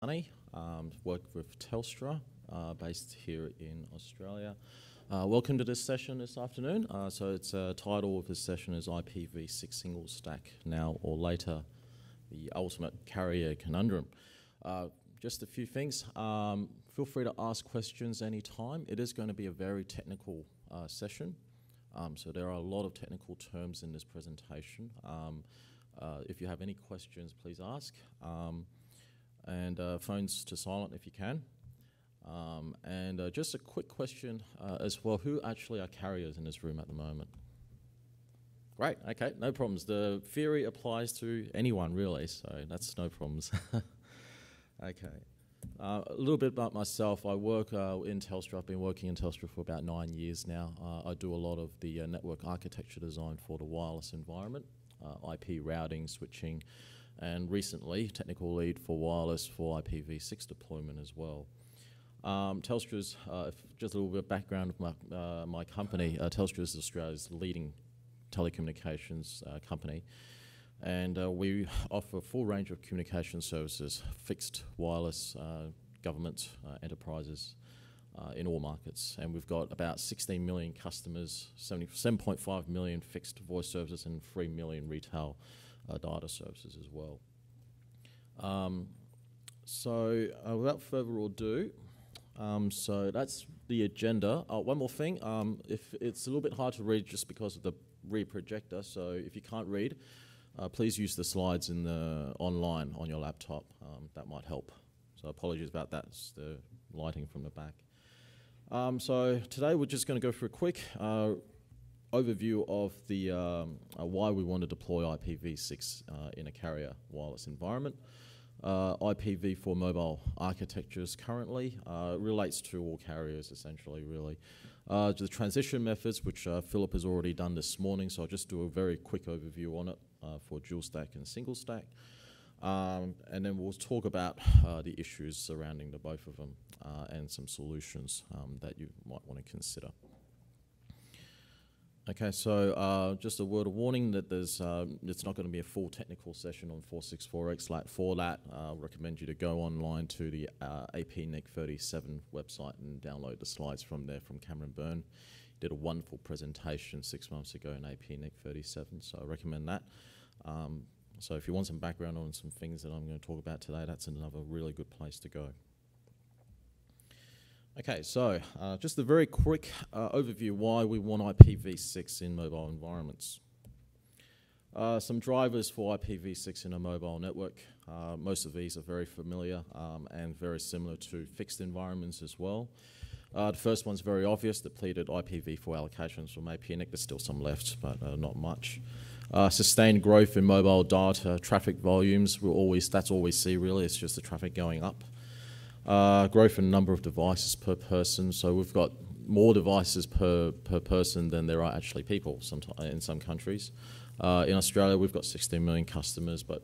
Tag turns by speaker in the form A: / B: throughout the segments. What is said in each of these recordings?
A: Money, um, work with Telstra, uh, based here in Australia. Uh, welcome to this session this afternoon. Uh, so its uh, title of this session is IPv6 single stack now or later, the ultimate carrier conundrum. Uh, just a few things. Um, feel free to ask questions anytime. It is going to be a very technical uh, session. Um, so there are a lot of technical terms in this presentation. Um, if you have any questions, please ask. And uh, phones to silent if you can. Um, and uh, just a quick question uh, as well who actually are carriers in this room at the moment? Great, okay, no problems. The theory applies to anyone really, so that's no problems. okay. Uh, a little bit about myself. I work uh, in Telstra. I've been working in Telstra for about nine years now. Uh, I do a lot of the network architecture design for the wireless environment, IP routing, switching, and recently technical lead for wireless for IPv6 deployment as well. Um, Telstra's, uh, just a little bit of background of my, uh, my company, uh, Telstra is Australia's leading telecommunications uh, company and uh, we offer a full range of communication services, fixed, wireless, uh, government, enterprises, in all markets. And we've got about 16 million customers, 7.5 million fixed voice services and 3 million retail data services as well. Um, so uh, without further ado, um, so that's the agenda. Uh, one more thing, um, if it's a little bit hard to read just because of the reprojector, so if you can't read, uh, please use the slides in the online on your laptop. Um, that might help. So apologies about that. It's the lighting from the back. Um, so today we're just going to go for a quick uh, overview of the um, uh, why we want to deploy IPv6 uh, in a carrier wireless environment. Uh, IPv4 mobile architectures currently uh, relates to all carriers essentially really. Uh, the transition methods which uh, Philip has already done this morning so I'll just do a very quick overview on it for dual stack and single stack. Um, and then we'll talk about the issues surrounding the both of them and some solutions um, that you might want to consider. Okay, so uh, just a word of warning that there's um, it's not going to be a full technical session on 464X LAT. For that, I uh, recommend you to go online to the uh, APNIC37 website and download the slides from there from Cameron Byrne. He did a wonderful presentation six months ago in APNIC37, so I recommend that. Um, so if you want some background on some things that I'm going to talk about today, that's another really good place to go. Okay, so uh, just a very quick uh, overview why we want IPv6 in mobile environments. Uh, some drivers for IPv6 in a mobile network. Uh, most of these are very familiar um, and very similar to fixed environments as well. Uh, the first one's very obvious, the depleted IPv4 allocations from APNIC. There's still some left, but uh, not much. sustained growth in mobile data traffic volumes. We'll always, that's all we see really, it's just the traffic going up. Uh, growth in number of devices per person. So we've got more devices per, per person than there are actually people in some countries. Uh, in Australia, we've got 16 million customers, but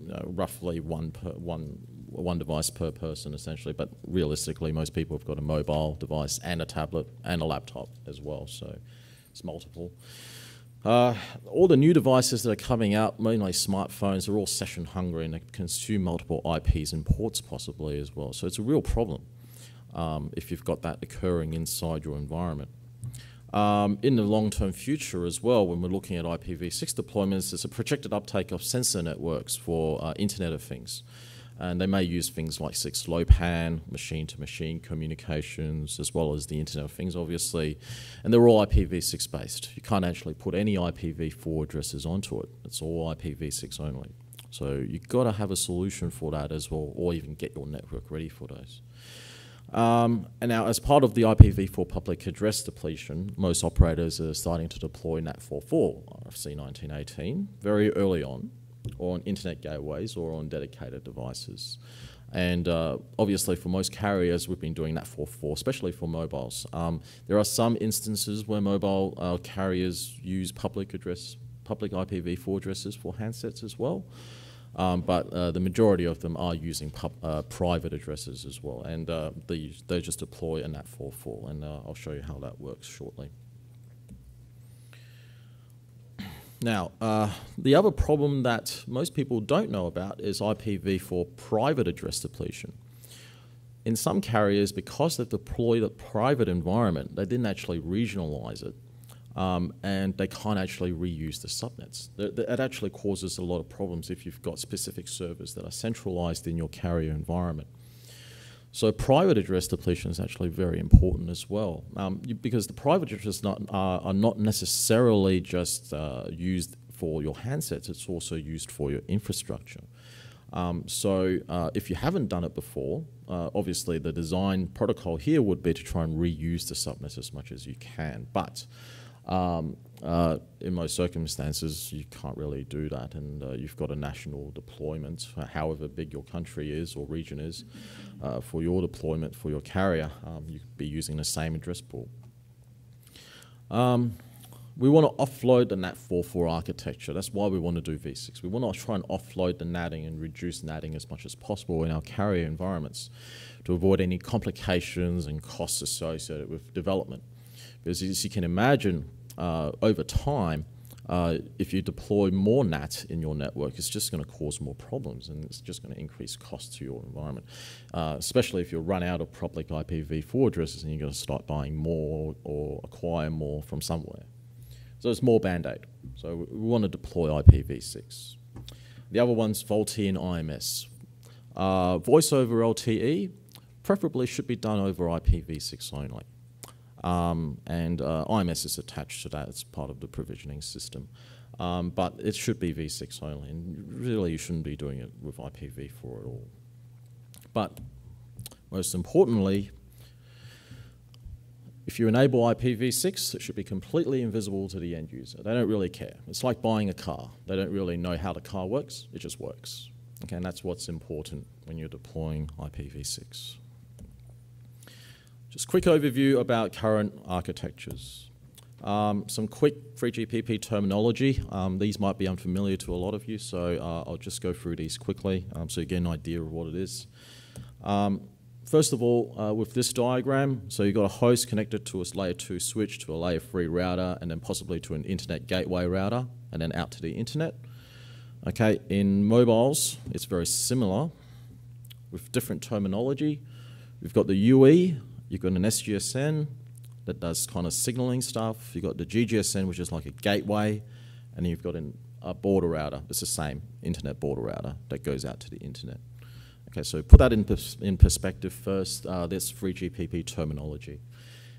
A: you know, roughly one, per, one, one device per person essentially. But realistically, most people have got a mobile device and a tablet and a laptop as well, so it's multiple. Uh, all the new devices that are coming out, mainly smartphones, are all session hungry and they consume multiple IPs and ports possibly as well. So it's a real problem um, if you've got that occurring inside your environment. Um, in the long-term future as well, when we're looking at IPv6 deployments, there's a projected uptake of sensor networks for uh, Internet of Things and they may use things like 6LoWPAN, machine-to-machine communications, as well as the Internet of Things, obviously, and they're all IPv6 based. You can't actually put any IPv4 addresses onto it. It's all IPv6 only. So you've got to have a solution for that as well, or even get your network ready for those. Um, and now, as part of the IPv4 public address depletion, most operators are starting to deploy NAT44, RFC 1918, very early on or on internet gateways or on dedicated devices. And uh, obviously, for most carriers, we've been doing that for, for especially for mobiles. Um, there are some instances where mobile uh, carriers use public address, public IPv4 addresses for handsets as well. Um, but uh, the majority of them are using uh, private addresses as well, and uh, they, they just deploy a NAT44, and uh, I'll show you how that works shortly. Now, uh, the other problem that most people don't know about is IPv4 private address depletion. In some carriers, because they've deployed a private environment, they didn't actually regionalize it, um, and they can't actually reuse the subnets. That actually causes a lot of problems if you've got specific servers that are centralized in your carrier environment. So private address depletion is actually very important as well, um, you, because the private addresses not, are, are not necessarily just uh, used for your handsets, it's also used for your infrastructure. Um, so uh, if you haven't done it before, uh, obviously the design protocol here would be to try and reuse the subnet as much as you can. But um, uh, in most circumstances, you can't really do that, and uh, you've got a national deployment, however big your country is or region is, uh, for your deployment for your carrier, um, you could be using the same address pool. Um, we want to offload the NAT44 architecture. That's why we want to do V6. We want to try and offload the NATing and reduce NATing as much as possible in our carrier environments to avoid any complications and costs associated with development. Because as you can imagine, uh, over time, uh, if you deploy more NAT in your network, it's just going to cause more problems and it's just going to increase costs to your environment, uh, especially if you run out of public IPv4 addresses and you're going to start buying more or acquire more from somewhere. So it's more band-aid. So we want to deploy IPv6. The other one's VoLTE and IMS. Uh, voice over LTE preferably should be done over IPv6 only. Um, and uh, IMS is attached to that as part of the provisioning system. Um, but it should be v6 only, and really you shouldn't be doing it with IPv4 at all. But most importantly, if you enable IPv6, it should be completely invisible to the end user. They don't really care. It's like buying a car. They don't really know how the car works, it just works. Okay, and that's what's important when you're deploying IPv6. Just quick overview about current architectures. Um, some quick 3GPP terminology. Um, these might be unfamiliar to a lot of you, so uh, I'll just go through these quickly um, so you get an idea of what it is. Um, first of all, uh, with this diagram, so you've got a host connected to a layer 2 switch, to a layer 3 router, and then possibly to an internet gateway router, and then out to the internet. Okay, in mobiles, it's very similar with different terminology. We've got the UE, You've got an SGSN that does kind of signaling stuff. You've got the GGSN, which is like a gateway, and you've got an, a border router. It's the same internet border router that goes out to the internet. Okay, so put that in, pers in perspective first. Uh, that's 3GPP terminology.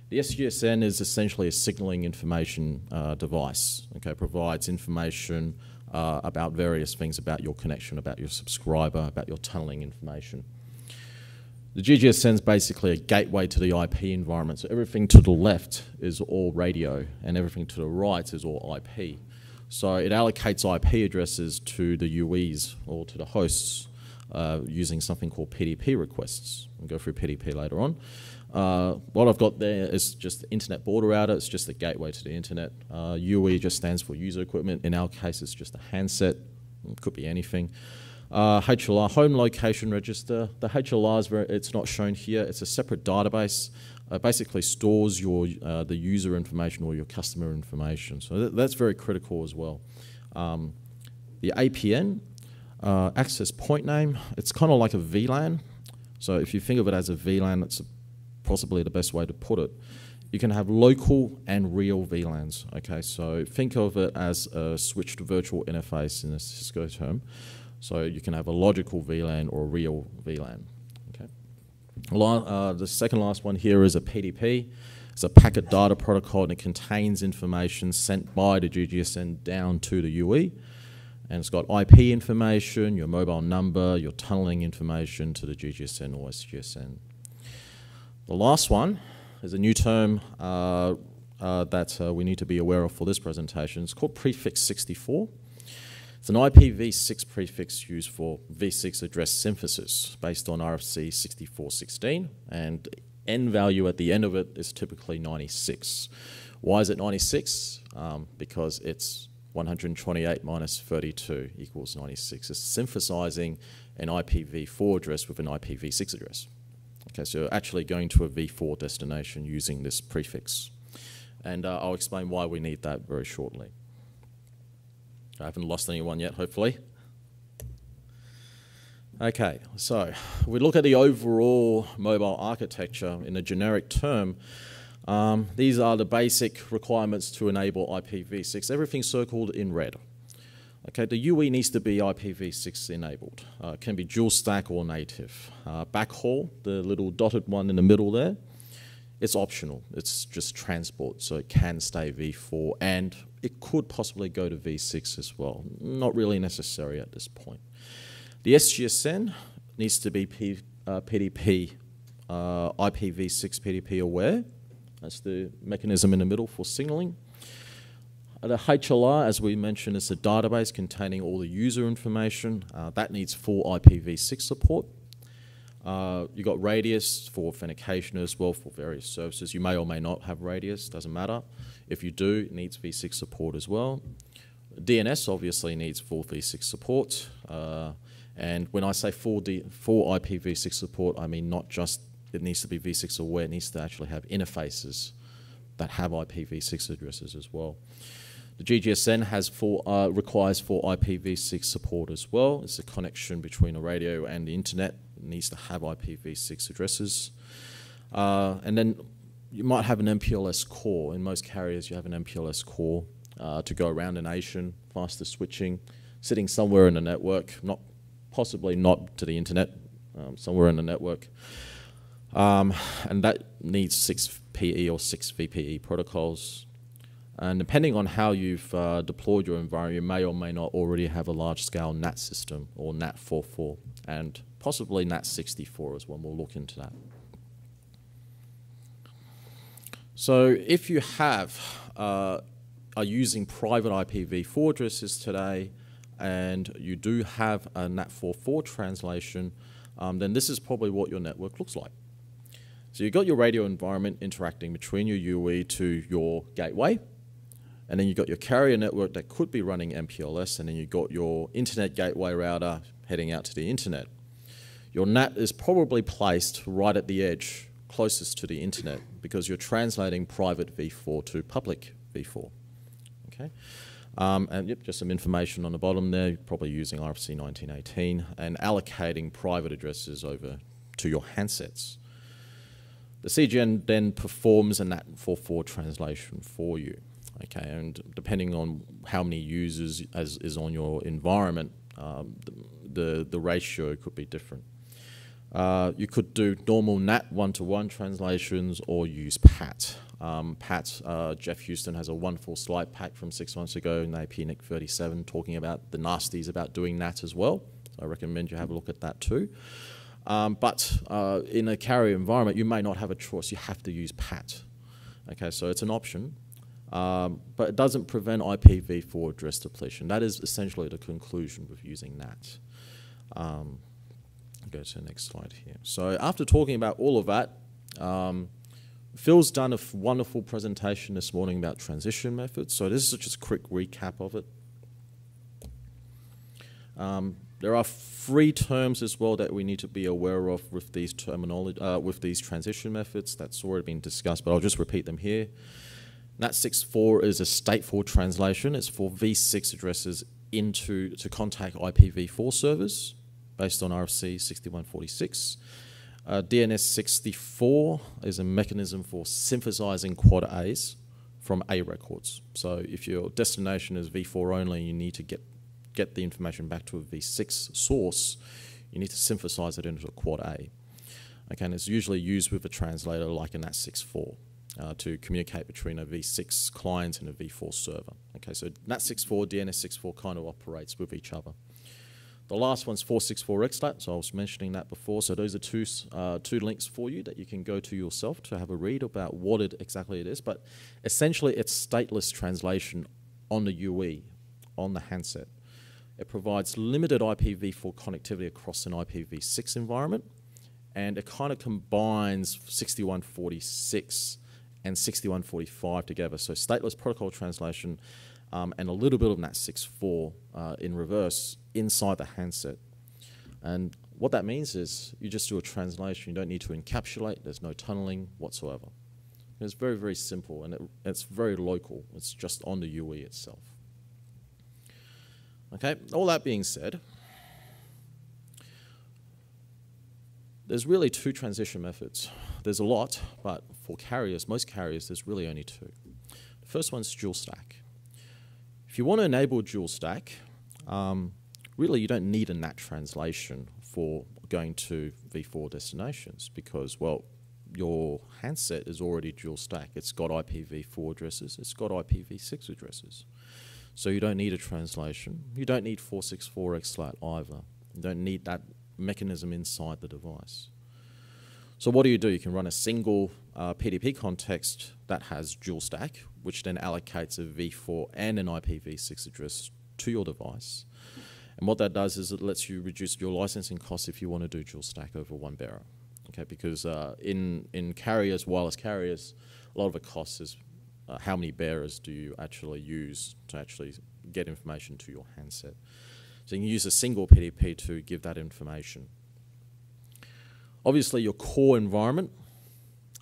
A: The SGSN is essentially a signaling information uh, device. Okay, provides information uh, about various things about your connection, about your subscriber, about your tunneling information. The GGSN is basically a gateway to the IP environment. So everything to the left is all radio, and everything to the right is all IP. So it allocates IP addresses to the UEs or to the hosts uh, using something called PDP requests. We'll go through PDP later on. Uh, what I've got there is just the internet border router. It's just the gateway to the internet. Uh, UE just stands for user equipment. In our case, it's just a handset. It could be anything. Uh, HLR, home location register. The HLR is very, it's not shown here. It's a separate database. Uh, basically stores your uh, the user information or your customer information. So th that's very critical as well. Um, the APN, uh, access point name, it's kind of like a VLAN. So if you think of it as a VLAN, that's possibly the best way to put it. You can have local and real VLANs. Okay, so think of it as a switched virtual interface in a Cisco term. So you can have a logical VLAN or a real VLAN. Okay. Uh, the second last one here is a PDP. It's a packet data protocol and it contains information sent by the GGSN down to the UE. And it's got IP information, your mobile number, your tunneling information to the GGSN or SGSN. The last one is a new term uh, uh, that uh, we need to be aware of for this presentation. It's called prefix 64. It's an IPv6 prefix used for v6 address synthesis based on RFC 6416, and n value at the end of it is typically 96. Why is it 96? Um, because it's 128 minus 32 equals 96. It's synthesizing an IPv4 address with an IPv6 address. Okay, so you're actually going to a v4 destination using this prefix. And uh, I'll explain why we need that very shortly. I haven't lost anyone yet, hopefully. Okay, so we look at the overall mobile architecture in a generic term. Um, these are the basic requirements to enable IPv6. Everything circled in red. Okay, the UE needs to be IPv6 enabled. Uh, can be dual stack or native. Uh, backhaul, the little dotted one in the middle there, it's optional. It's just transport, so it can stay v4 and it could possibly go to v6 as well. Not really necessary at this point. The SGSN needs to be P, uh, PDP, uh, IPv6 PDP aware. That's the mechanism in the middle for signaling. The HLR, as we mentioned, is a database containing all the user information. Uh, that needs full IPv6 support. Uh, you got Radius for authentication as well for various services. You may or may not have Radius, doesn't matter. If you do, it needs v6 support as well. DNS obviously needs full v6 support. Uh, and when I say full, D, full IPv6 support, I mean not just it needs to be v6 aware, it needs to actually have interfaces that have IPv6 addresses as well. The GGSN has full, uh, requires full IPv6 support as well. It's a connection between a radio and the internet. Needs to have IPv6 addresses. Uh, and then you might have an MPLS core. In most carriers, you have an MPLS core uh, to go around a nation, faster switching, sitting somewhere in the network, not possibly not to the internet, um, somewhere in the network. Um, and that needs 6PE or 6VPE protocols. And depending on how you've uh, deployed your environment, you may or may not already have a large-scale NAT system or NAT44 and possibly NAT64 as well. We'll look into that. So if you have uh, are using private IPv4 addresses today, and you do have a NAT44 translation, um, then this is probably what your network looks like. So you've got your radio environment interacting between your UE to your gateway, and then you've got your carrier network that could be running MPLS, and then you've got your internet gateway router heading out to the internet. Your NAT is probably placed right at the edge, closest to the internet, because you're translating private v4 to public v4. Okay. Um, and yep, just some information on the bottom there, probably using RFC 1918 and allocating private addresses over to your handsets. The CGN then performs a NAT44 translation for you. Okay, and depending on how many users as is on your environment, um, the, the, the ratio could be different. Uh, you could do normal NAT one-to-one -one translations or use PAT. Um, Pat, uh, Geoff Huston has a wonderful slide pack from six months ago in APNIC 37 talking about the nasties about doing NAT as well. So I recommend you have a look at that too. Um, but uh, in a carrier environment, you may not have a choice. You have to use PAT. Okay, so it's an option. Um, but it doesn't prevent IPv4 address depletion. That is essentially the conclusion with using NAT. Um, go to the next slide here. So after talking about all of that, um, Phil's done a wonderful presentation this morning about transition methods, so this is just a quick recap of it. Um, there are three terms as well that we need to be aware of with these terminology, uh, with these transition methods. That's already been discussed, but I'll just repeat them here. NAT64 is a stateful translation. It's for v6 addresses into to contact IPv4 servers based on RFC 6146. Uh, DNS64 is a mechanism for synthesizing quad A's from A records. So if your destination is V4 only, you need to get, get the information back to a V6 source, you need to synthesize it into a quad A. Okay, and it's usually used with a translator like a NAT64 uh, to communicate between a V6 client and a V4 server. Okay, so NAT64, DNS64 kind of operates with each other. The last one's 464xlat, so I was mentioning that before. So those are two, uh, two links for you that you can go to yourself to have a read about what it exactly it is. But essentially, it's stateless translation on the UE, on the handset. It provides limited IPv4 connectivity across an IPv6 environment, and it kind of combines 6146 and 6145 together. So stateless protocol translation um, and a little bit of NAT64 uh, in reverse inside the handset. And what that means is you just do a translation. You don't need to encapsulate. There's no tunneling whatsoever. It's very, very simple, and it, it's very local. It's just on the UE itself. Okay, all that being said, there's really two transition methods. There's a lot, but for carriers, most carriers, there's really only two. The first one's dual stack. If you want to enable dual stack, um, really you don't need a NAT translation for going to v4 destinations because, well, your handset is already dual stack. It's got IPv4 addresses, it's got IPv6 addresses. So you don't need a translation. You don't need 464xlat either. You don't need that mechanism inside the device. So what do you do? You can run a single uh, PDP context that has dual stack, which then allocates a v4 and an IPv6 address to your device. And what that does is it lets you reduce your licensing costs if you want to do dual stack over one bearer. Okay, because uh, in in carriers, wireless carriers, a lot of the costs is uh, how many bearers do you actually use to actually get information to your handset. So you can use a single PDP to give that information. Obviously, your core environment.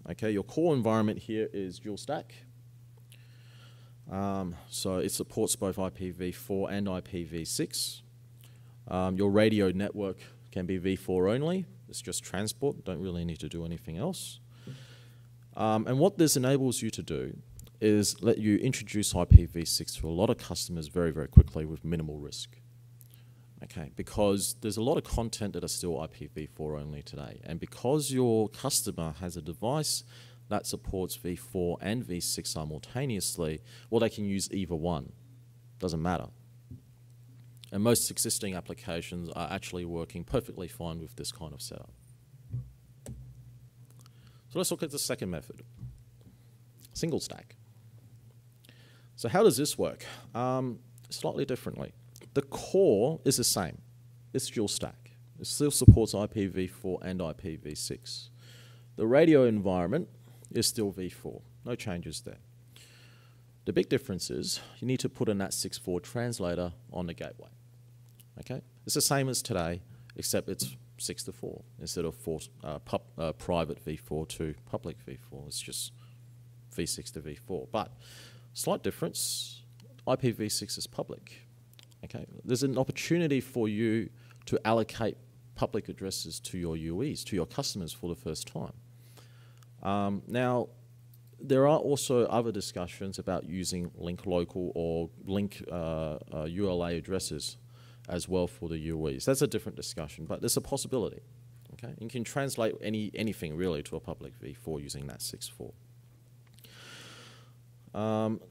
A: Okay, your core environment here is dual stack. Um, so it supports both IPv4 and IPv6. Um, your radio network can be v4 only. It's just transport, don't really need to do anything else. Um, and what this enables you to do is let you introduce IPv6 to a lot of customers very, very quickly with minimal risk. Okay, because there's a lot of content that are still IPv4 only today. And because your customer has a device that supports v4 and v6 simultaneously, well, they can use either one. Doesn't matter. And most existing applications are actually working perfectly fine with this kind of setup. So let's look at the second method, single stack. So how does this work? Um, slightly differently. The core is the same. It's dual stack. It still supports IPv4 and IPv6. The radio environment is still v4. No changes there. The big difference is you need to put a NAT64 translator on the gateway. Okay, it's the same as today, except it's six to four instead of four uh, pub, uh, private v4 to public v4. It's just v6 to v4. But slight difference: IPv6 is public. Okay, there's an opportunity for you to allocate public addresses to your UEs, to your customers for the first time. Um, now, there are also other discussions about using link local or link uh, uh, ULA addresses as well for the UEs. That's a different discussion, but there's a possibility. Okay, you can translate any anything really to a public v4 using NAT64. Um,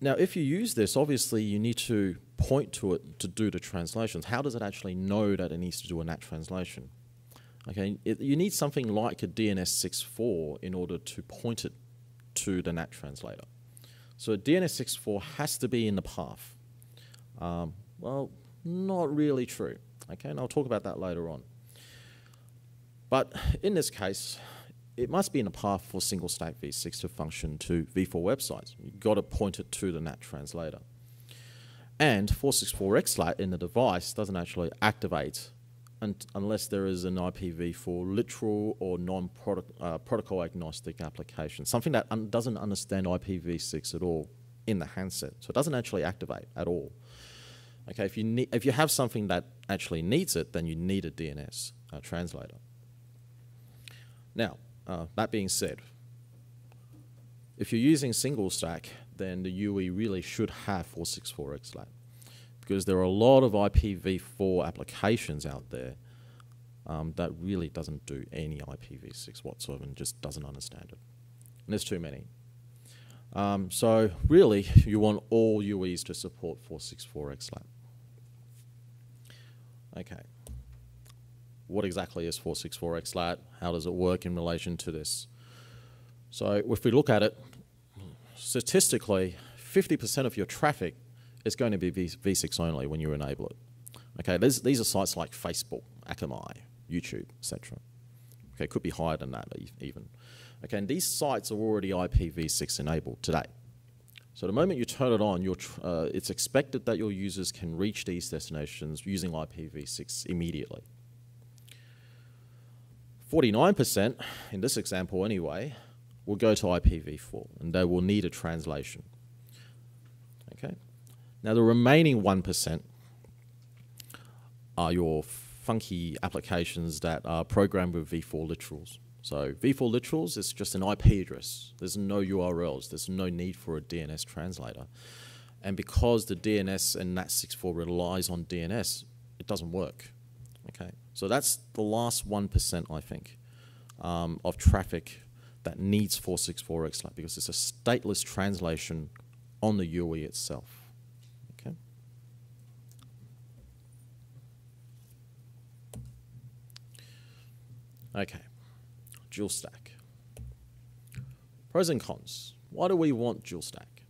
A: now, if you use this, obviously you need to point to it to do the translations. How does it actually know that it needs to do a NAT translation? Okay, it, you need something like a DNS64 in order to point it to the NAT translator. So a DNS64 has to be in the path. Um, well, not really true. Okay, and I'll talk about that later on. But in this case, it must be in a path for single stack v6 to function to v4 websites. You've got to point it to the NAT translator. And 464xlat in the device doesn't actually activate unless there is an IPv4 literal or non-protocol uh, agnostic application, something that un doesn't understand IPv6 at all in the handset. So it doesn't actually activate at all. Okay, if you, need, if you have something that actually needs it, then you need a DNS uh, translator. Now, uh, that being said, if you're using single stack, then the UE really should have 464xlat because there are a lot of IPv4 applications out there um, that really doesn't do any IPv6 whatsoever and just doesn't understand it. And there's too many. Um, so really, you want all UEs to support 464xlat. Okay. What exactly is 464xlat? How does it work in relation to this? So if we look at it, statistically, 50% of your traffic is going to be v V6 only when you enable it. Okay, these, these are sites like Facebook, Akamai, YouTube, etc. Okay, could be higher than that even. Okay, and these sites are already IPv6 enabled today. So the moment you turn it on, uh, it's expected that your users can reach these destinations using IPv6 immediately. 49%, in this example anyway, will go to IPv4 and they will need a translation. Okay. Now the remaining 1% are your funky applications that are programmed with v4 literals. So v4 literals is just an IP address. There's no URLs. There's no need for a DNS translator. And because the DNS and NAT64 relies on DNS, it doesn't work. So that's the last 1%, I think, um, of traffic that needs 464xlat because it's a stateless translation on the UE itself. Okay. Okay, dual stack. Pros and cons. Why do we want dual stack?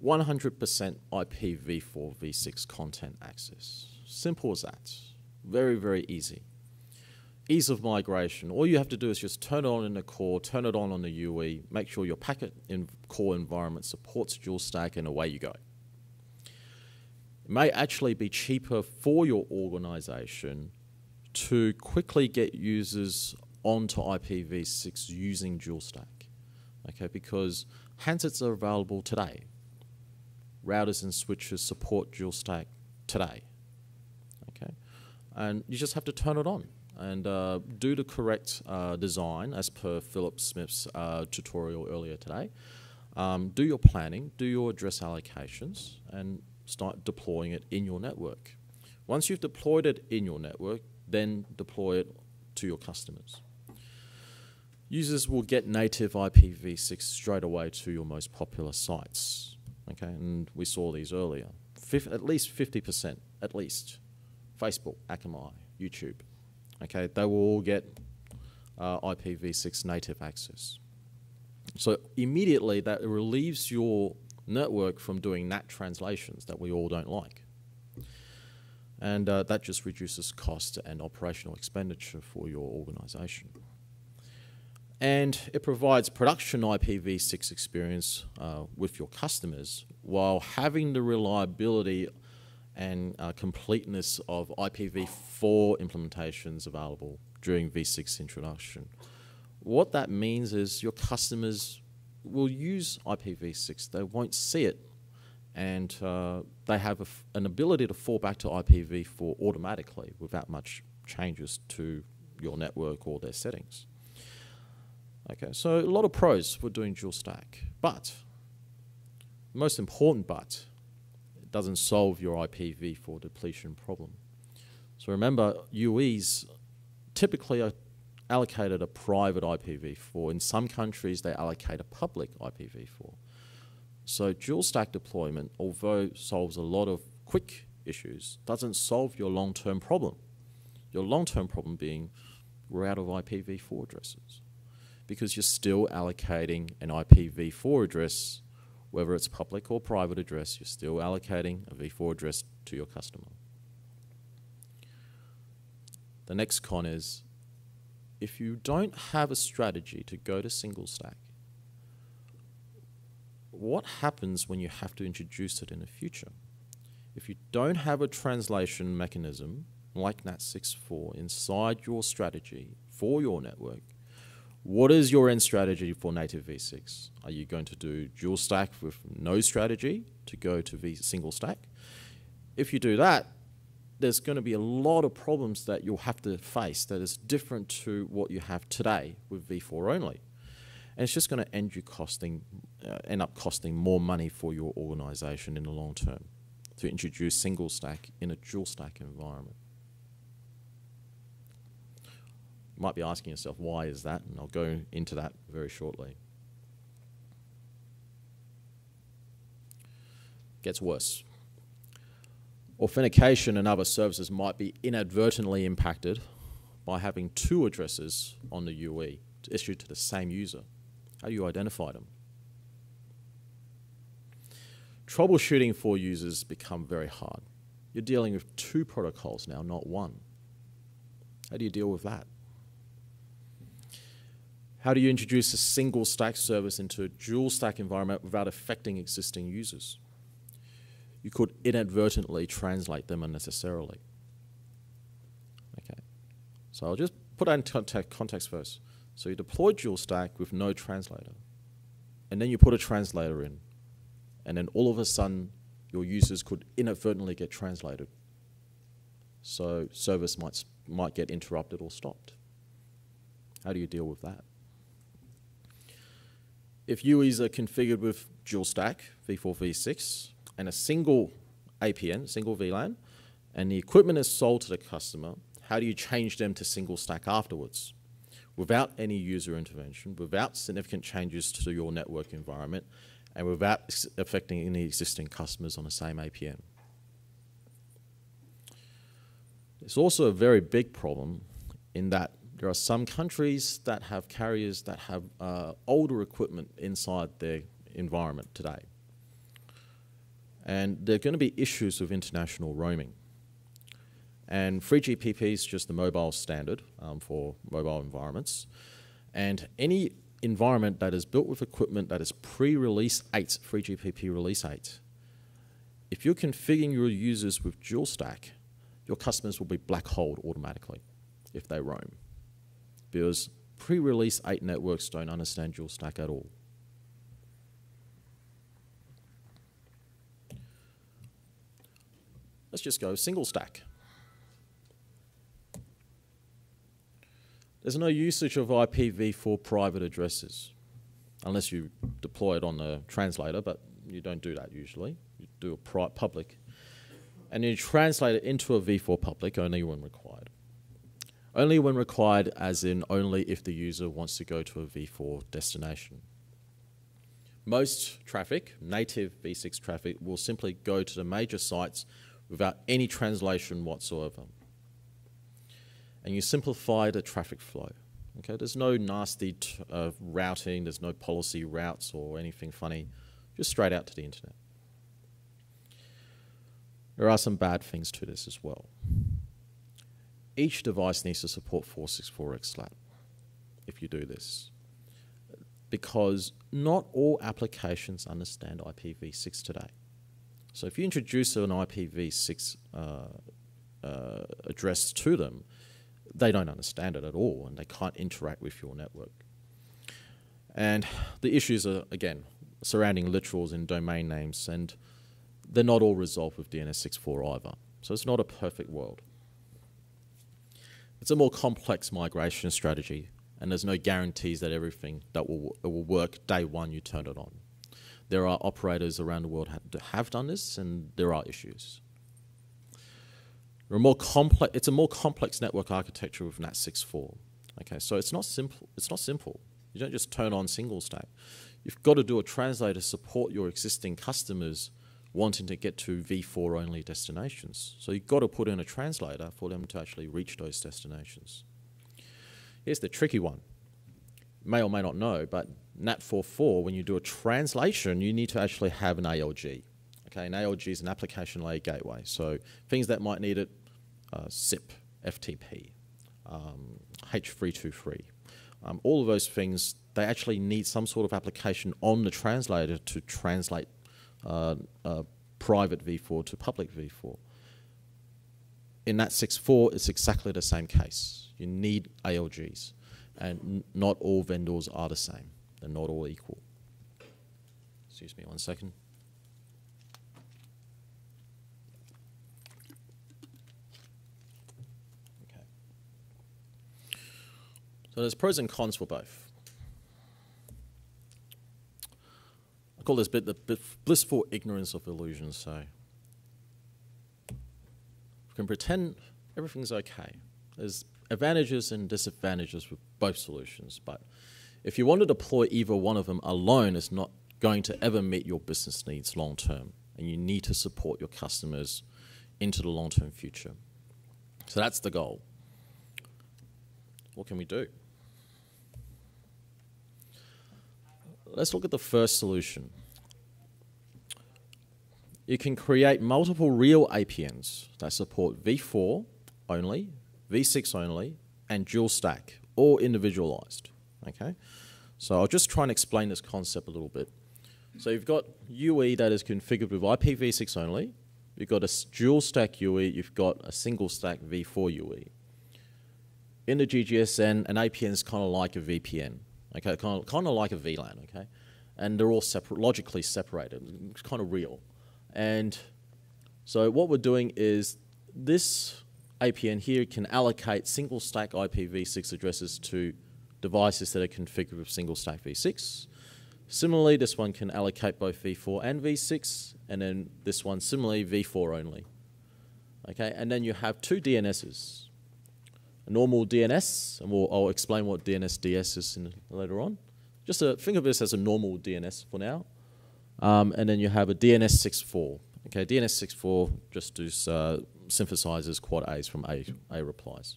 A: 100% IPv4 v6 content access. Simple as that. Very, very easy. Ease of migration. All you have to do is just turn it on in the core, turn it on on the UE, make sure your packet in core environment supports dual stack, and away you go. It may actually be cheaper for your organization to quickly get users onto IPv6 using dual stack. Okay, because handsets are available today. Routers and switches support dual stack today and you just have to turn it on and uh, do the correct uh, design as per Philip Smith's uh, tutorial earlier today. Um, do your planning, do your address allocations, and start deploying it in your network. Once you've deployed it in your network, then deploy it to your customers. Users will get native IPv6 straight away to your most popular sites. Okay, and we saw these earlier. Fif at least 50%, at least. Facebook, Akamai, YouTube. Okay, they will all get uh, IPv6 native access. So immediately that relieves your network from doing NAT translations that we all don't like. And uh, that just reduces cost and operational expenditure for your organization. And it provides production IPv6 experience uh, with your customers while having the reliability and uh, completeness of IPv4 implementations available during v6 introduction. What that means is your customers will use IPv6, they won't see it, and uh, they have an ability to fall back to IPv4 automatically without much changes to your network or their settings. Okay, so a lot of pros for doing dual stack, but most important but doesn't solve your IPv4 depletion problem. So remember, UEs typically are allocated a private IPv4. In some countries, they allocate a public IPv4. So dual stack deployment, although solves a lot of quick issues, doesn't solve your long-term problem. Your long-term problem being we're out of IPv4 addresses because you're still allocating an IPv4 address whether it's public or private address, you're still allocating a v4 address to your customer. The next con is if you don't have a strategy to go to single stack, what happens when you have to introduce it in the future? If you don't have a translation mechanism like NAT64 inside your strategy for your network, what is your end strategy for native v6? Are you going to do dual stack with no strategy to go to v single stack? If you do that, there's going to be a lot of problems that you'll have to face that is different to what you have today with v4 only. And it's just going to end you costing, uh, end up costing more money for your organization in the long term to introduce single stack in a dual stack environment. You might be asking yourself, why is that? And I'll go into that very shortly. Gets worse. Authentication and other services might be inadvertently impacted by having two addresses on the UE issued to the same user. How do you identify them? Troubleshooting for users become very hard. You're dealing with two protocols now, not one. How do you deal with that? How do you introduce a single stack service into a dual stack environment without affecting existing users? You could inadvertently translate them unnecessarily. Okay, so I'll just put that into context first. So you deploy dual stack with no translator, and then you put a translator in, and then all of a sudden your users could inadvertently get translated. So service might, might get interrupted or stopped. How do you deal with that? If UEs are configured with dual stack, v4, v6, and a single APN, single VLAN, and the equipment is sold to the customer, how do you change them to single stack afterwards? Without any user intervention, without significant changes to your network environment, and without affecting any existing customers on the same APN. It's also a very big problem in that there are some countries that have carriers that have uh, older equipment inside their environment today. And there are going to be issues with international roaming. And 3GPP is just the mobile standard um, for mobile environments. And any environment that is built with equipment that is pre-release 8, 3GPP release 8, if you're configuring your users with dual stack, your customers will be black holed automatically if they roam. Because pre-release 8 networks don't understand dual stack at all. Let's just go single stack. There's no usage of IPv4 private addresses, unless you deploy it on the translator, but you don't do that usually. You do a public. And you translate it into a v4 public only when required. Only when required, as in only if the user wants to go to a v4 destination. Most traffic, native v6 traffic, will simply go to the major sites without any translation whatsoever and you simplify the traffic flow. Okay, there's no nasty uh, routing, there's no policy routes or anything funny, just straight out to the internet. There are some bad things to this as well. Each device needs to support 464xLAT if you do this, because not all applications understand IPv6 today. So if you introduce an IPv6 uh, uh, address to them, they don't understand it at all and they can't interact with your network. And the issues are, again, surrounding literals and domain names, and they're not all resolved with DNS64 either. So it's not a perfect world. It's a more complex migration strategy, and there's no guarantees that everything that will, will work day one you turn it on. There are operators around the world that have done this, and there are issues more complex, it's a more complex network architecture with NAT64. Okay, so it's not simple. It's not simple. You don't just turn on single stack. You've got to do a translator to support your existing customers wanting to get to v4 only destinations. So you've got to put in a translator for them to actually reach those destinations. Here's the tricky one. May or may not know, but NAT44, when you do a translation, you need to actually have an ALG. Okay, an ALG is an application layer gateway. So things that might need it uh, SIP, FTP, um, H323. Um, all of those things, they actually need some sort of application on the translator to translate uh, uh, private v4 to public v4. In NAT64, it's exactly the same case. You need ALGs, and not all vendors are the same. They're not all equal. Excuse me one second. Okay. So there's pros and cons for both. I call this bit the blissful ignorance of illusions. So we can pretend everything's okay. There's advantages and disadvantages with both solutions, but if you want to deploy either one of them alone, it's not going to ever meet your business needs long term, and you need to support your customers into the long term future. So that's the goal. What can we do? Let's look at the first solution. You can create multiple real APNs that support v4 only, v6 only, and dual stack, all individualized. Okay, so I'll just try and explain this concept a little bit. So you've got UE that is configured with IPv6 only. You've got a dual stack UE. You've got a single stack v4 UE. In the GGSN, an APN is kind of like a VPN. Okay, kind of, like a VLAN. Okay, and they're all separate, logically separated. It's kind of real. And so what we're doing is this APN here can allocate single stack IPv6 addresses to devices that are configured with single stack v6. Similarly, this one can allocate both v4 and v6, and then this one similarly v4 only. Okay, and then you have two DNSs. Normal DNS, and we'll, I'll explain what DNS-DS is in, later on. Just a, think of this as a normal DNS for now. Um, and then you have a DNS64. Okay, DNS64 just does, uh, synthesizes quad A's from A, A replies.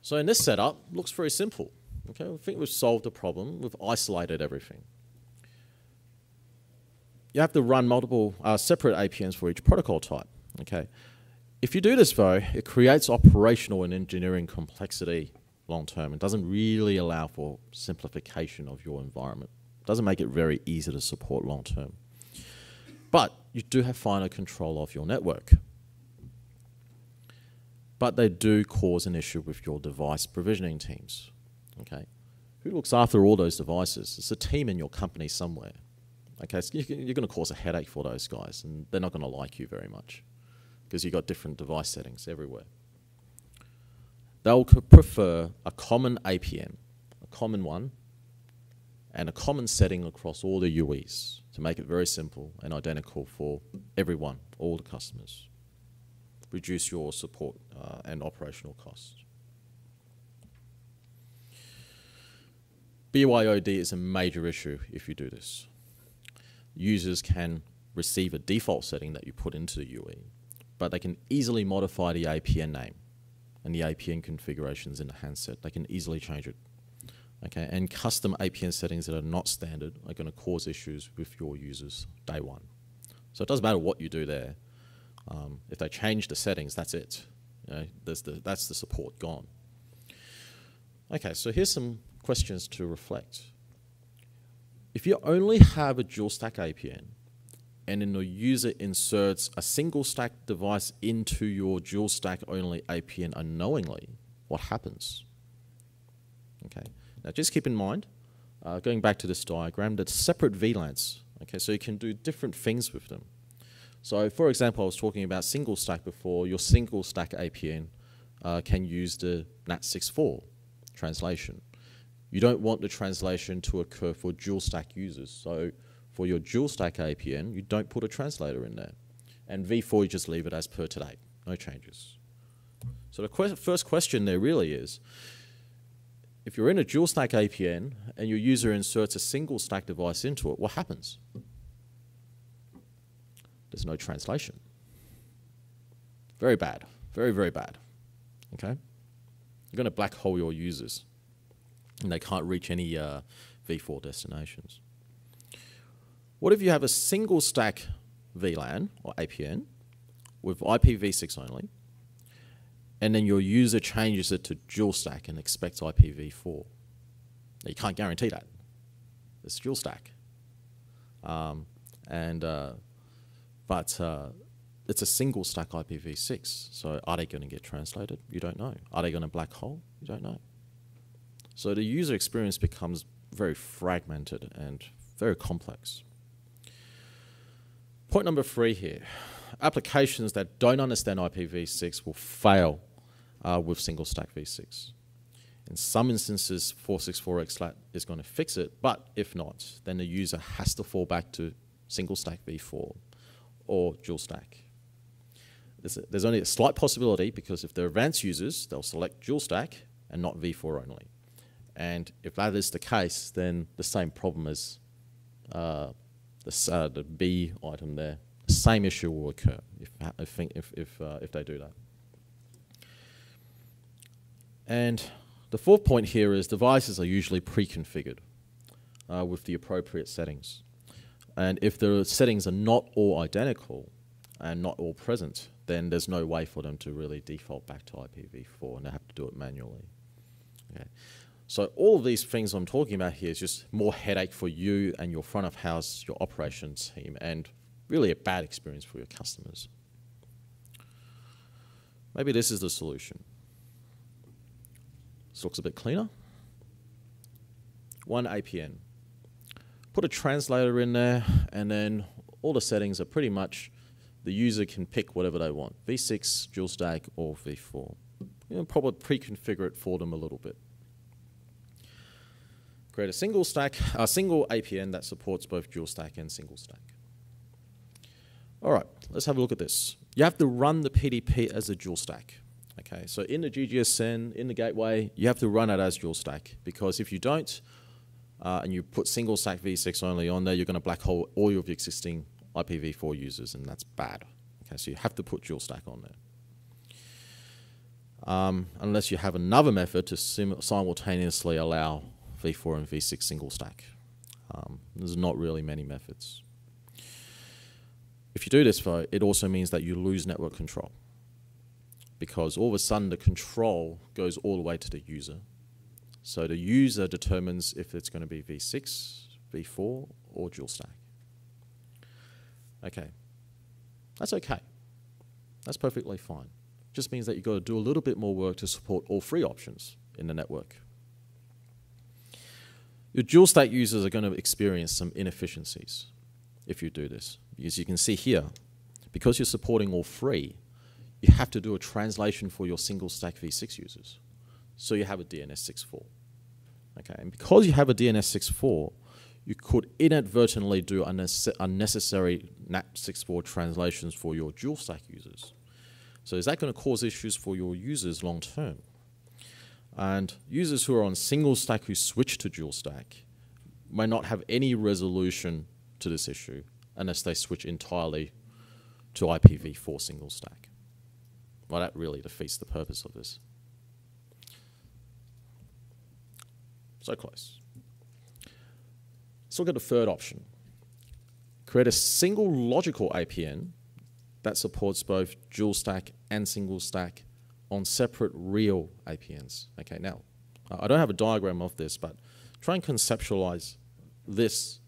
A: So in this setup, looks very simple. Okay, I think we've solved the problem. We've isolated everything. You have to run multiple uh, separate APNs for each protocol type. Okay, if you do this though, it creates operational and engineering complexity long term. It doesn't really allow for simplification of your environment. It doesn't make it very easy to support long term. But you do have finer control of your network but they do cause an issue with your device provisioning teams. Okay, who looks after all those devices? It's a team in your company somewhere. Okay, so you're going to cause a headache for those guys, and they're not going to like you very much because you've got different device settings everywhere. They'll prefer a common APN, a common one, and a common setting across all the UEs to make it very simple and identical for everyone, all the customers reduce your support uh, and operational costs. BYOD is a major issue if you do this. Users can receive a default setting that you put into the UE, but they can easily modify the APN name and the APN configurations in the handset. They can easily change it. Okay, and custom APN settings that are not standard are going to cause issues with your users day one. So it doesn't matter what you do there. Um, if they change the settings, that's it. You know, the, that's the support gone. Okay, so here's some questions to reflect. If you only have a dual stack APN and then the user inserts a single stack device into your dual stack only APN unknowingly, what happens? Okay, now just keep in mind, uh, going back to this diagram, that separate VLANs. Okay, so you can do different things with them. So for example, I was talking about single stack before. Your single stack APN uh, can use the NAT64 translation. You don't want the translation to occur for dual stack users. So for your dual stack APN, you don't put a translator in there. And v4, you just leave it as per today, no changes. So the que first question there really is, if you're in a dual stack APN and your user inserts a single stack device into it, what happens? there's no translation. Very bad. Very, very bad. Okay? You're going to black hole your users, and they can't reach any uh, v4 destinations. What if you have a single stack VLAN or APN with IPv6 only, and then your user changes it to dual stack and expects IPv4? You can't guarantee that. It's dual stack. Um, and uh, but uh, it's a single stack IPv6. So are they going to get translated? You don't know. Are they going to black hole? You don't know. So the user experience becomes very fragmented and very complex. Point number three here. Applications that don't understand IPv6 will fail uh, with single stack v6. In some instances, 464xlat is going to fix it, but if not, then the user has to fall back to single stack v4 or dual stack. There's, a, there's only a slight possibility because if they're advanced users, they'll select dual stack and not v4 only. And if that is the case, then the same problem as uh, the, uh, the B item there, the same issue will occur if, if, if, uh, if they do that. And the fourth point here is devices are usually pre-configured uh, with the appropriate settings. And if the settings are not all identical and not all present, then there's no way for them to really default back to IPv4 and they have to do it manually. Okay. So all of these things I'm talking about here is just more headache for you and your front of house, your operations team, and really a bad experience for your customers. Maybe this is the solution. This looks a bit cleaner. One APN put a translator in there, and then all the settings are pretty much the user can pick whatever they want, v6, dual stack, or v4. You know, probably pre-configure it for them a little bit. Create a single stack, a single APN that supports both dual stack and single stack. All right, let's have a look at this. You have to run the PDP as a dual stack. Okay, so in the GGSN, in the gateway, you have to run it as dual stack because if you don't, uh, and you put single stack v6 only on there, you're going to black hole all of your existing IPv4 users, and that's bad. Okay, so you have to put dual stack on there. Um, unless you have another method to simultaneously allow v4 and v6 single stack. Um, there's not really many methods. If you do this, though, it also means that you lose network control because all of a sudden the control goes all the way to the user. So the user determines if it's going to be v6, v4, or dual stack. Okay, that's okay. That's perfectly fine. Just means that you've got to do a little bit more work to support all three options in the network. Your dual stack users are going to experience some inefficiencies if you do this. As you can see here, because you're supporting all three, you have to do a translation for your single stack v6 users. So you have a DNS64. Okay, and because you have a DNS64, you could inadvertently do unnecessary NAT64 translations for your dual stack users. So is that going to cause issues for your users long term? And users who are on single stack who switch to dual stack may not have any resolution to this issue unless they switch entirely to IPv4 single stack. Well, that really defeats the purpose of this. So close. Let's look at the third option. Create a single logical APN that supports both dual stack and single stack on separate real APNs. Okay, now, I don't have a diagram of this, but try and conceptualize this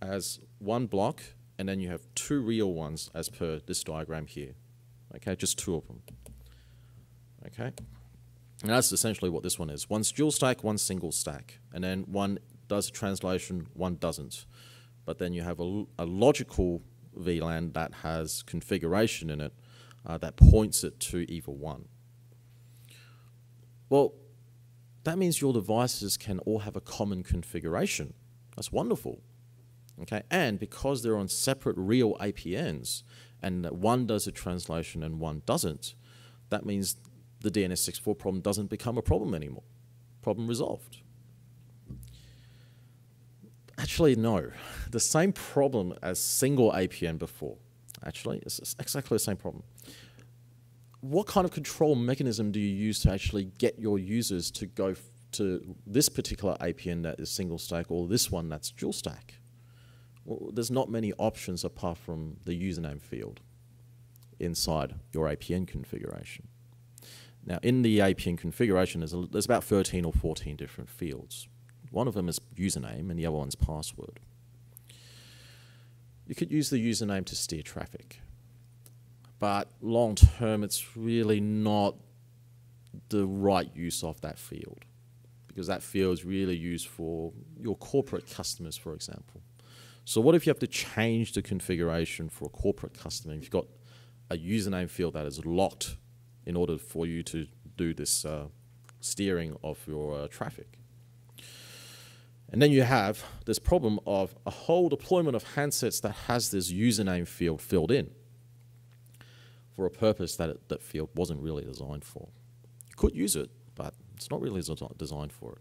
A: as one block, and then you have two real ones as per this diagram here. Okay, just two of them. Okay, and that's essentially what this one is. One's dual stack, one single stack, and then one does a translation, one doesn't. But then you have a, a logical VLAN that has configuration in it uh, that points it to either one. Well, that means your devices can all have a common configuration. That's wonderful. Okay, and because they're on separate real APNs, and one does a translation and one doesn't, that means the DNS64 problem doesn't become a problem anymore. Problem resolved. Actually, no. The same problem as single APN before. Actually, it's exactly the same problem what kind of control mechanism do you use to actually get your users to go to this particular APN that is single stack or this one that's dual stack? Well, there's not many options apart from the username field inside your APN configuration. Now, in the APN configuration, there's, a, there's about 13 or 14 different fields. One of them is username and the other one's password. You could use the username to steer traffic but long term, it's really not the right use of that field because that field is really used for your corporate customers, for example. So what if you have to change the configuration for a corporate customer? If you've got a username field that is locked in order for you to do this uh, steering of your uh, traffic. And then you have this problem of a whole deployment of handsets that has this username field filled in for a purpose that it, that field wasn't really designed for. You could use it, but it's not really designed for it.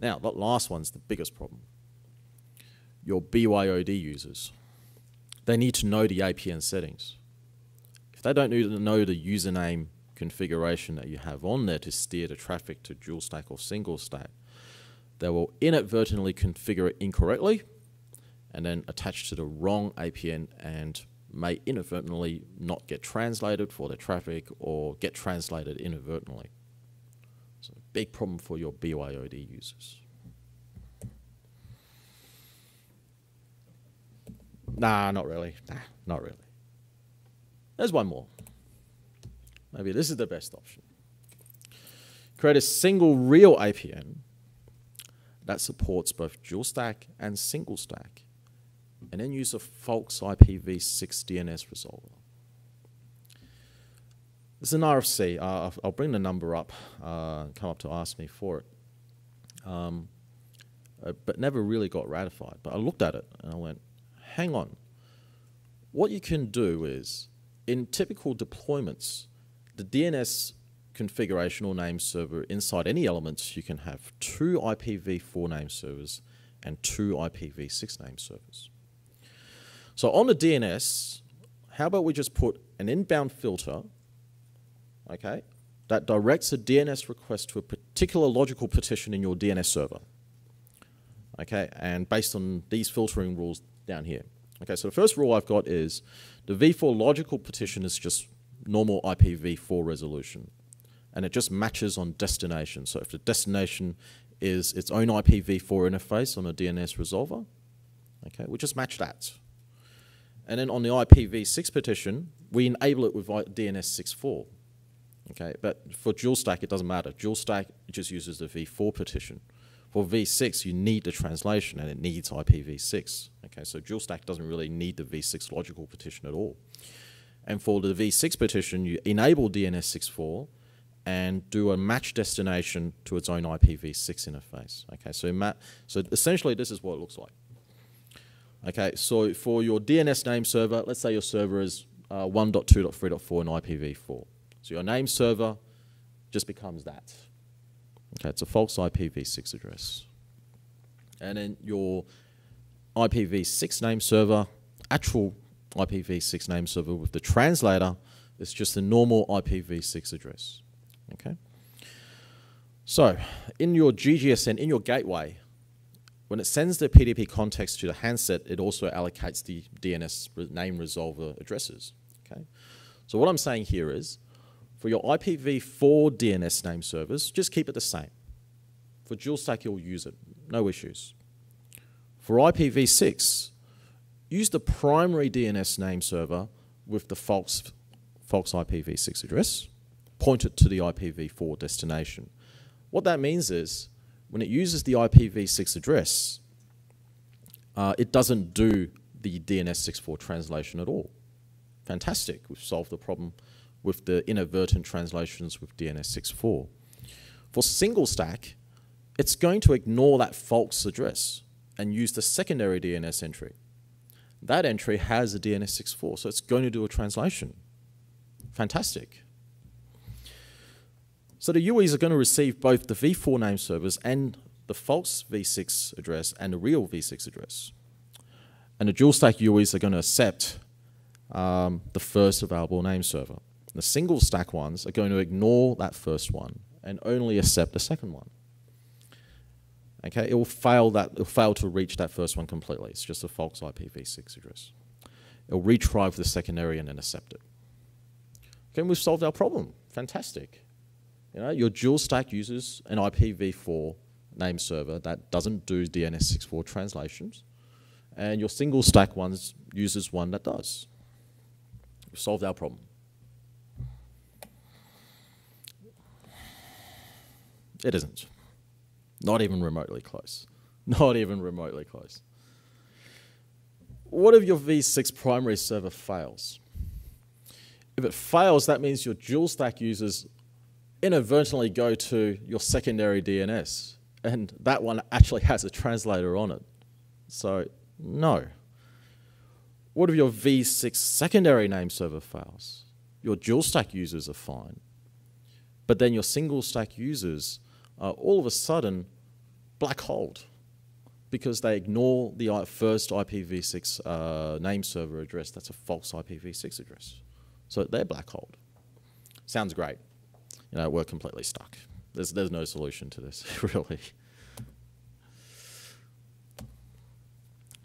A: Now, that last one's the biggest problem. Your BYOD users, they need to know the APN settings. If they don't know the username configuration that you have on there to steer the traffic to dual stack or single stack, they will inadvertently configure it incorrectly and then attach to the wrong APN and may inadvertently not get translated for the traffic or get translated inadvertently. So big problem for your BYOD users. Nah, not really. Nah, not really. There's one more. Maybe this is the best option. Create a single real APN that supports both dual stack and single stack and then use a False IPv6 DNS resolver. Is an RFC. Uh, I'll bring the number up, uh, come up to ask me for it. Um, uh, but never really got ratified. But I looked at it and I went, hang on. What you can do is, in typical deployments, the DNS configuration or name server inside any elements, you can have two IPv4 name servers and two IPv6 name servers. So on the DNS, how about we just put an inbound filter, okay, that directs a DNS request to a particular logical partition in your DNS server. Okay, and based on these filtering rules down here. Okay, so the first rule I've got is the v4 logical partition is just normal IPv4 resolution and it just matches on destination. So if the destination is its own IPv4 interface on a DNS resolver, okay, we just match that. And then on the IPv6 partition, we enable it with DNS64. Okay, but for dual stack, it doesn't matter. Dual stack just uses the v4 partition. For v6, you need the translation, and it needs IPv6. Okay, so dual stack doesn't really need the v6 logical partition at all. And for the v6 partition, you enable DNS 6.4, and do a match destination to its own IPv6 interface. Okay, so, so essentially this is what it looks like. Okay, so for your DNS name server, let's say your server is uh, 1.2.3.4 and IPv4. So your name server just becomes that. Okay, it's a false IPv6 address. And then your IPv6 name server, actual IPv6 name server with the translator, is just a normal IPv6 address. Okay. So in your GGSN, in your gateway, when it sends the PDP context to the handset, it also allocates the DNS name resolver addresses. Okay. So what I'm saying here is, for your IPv4 DNS name servers, just keep it the same. For dual stack, you'll use it, no issues. For IPv6, use the primary DNS name server with the false, false IPv6 address point it to the IPv4 destination. What that means is when it uses the IPv6 address, uh, it doesn't do the DNS64 translation at all. Fantastic, we've solved the problem with the inadvertent translations with DNS64. For single stack, it's going to ignore that false address and use the secondary DNS entry. That entry has a DNS64, so it's going to do a translation. Fantastic. So the UEs are going to receive both the v4 name servers and the false v6 address and the real v6 address. And the dual stack UEs are going to accept um, the first available name server. The single stack ones are going to ignore that first one and only accept the second one. Okay, it will fail that it will fail to reach that first one completely. It's just a false IPv6 address. It'll retry for the secondary and then accept it. Okay, we've solved our problem. Fantastic. You know, your dual stack uses an IPv4 name server that doesn't do DNS64 translations, and your single stack ones uses one that does. We've solved our problem. It isn't. Not even remotely close. Not even remotely close. What if your v6 primary server fails? If it fails, that means your dual stack users inadvertently go to your secondary DNS, and that one actually has a translator on it. So, no. What if your v6 secondary name server fails? Your dual stack users are fine. But then your single stack users are all of a sudden black holed because they ignore the first IPv6 uh, name server address that's a false IPv6 address. So they're black holed. Sounds great you know, we're completely stuck. There's, there's no solution to this, really.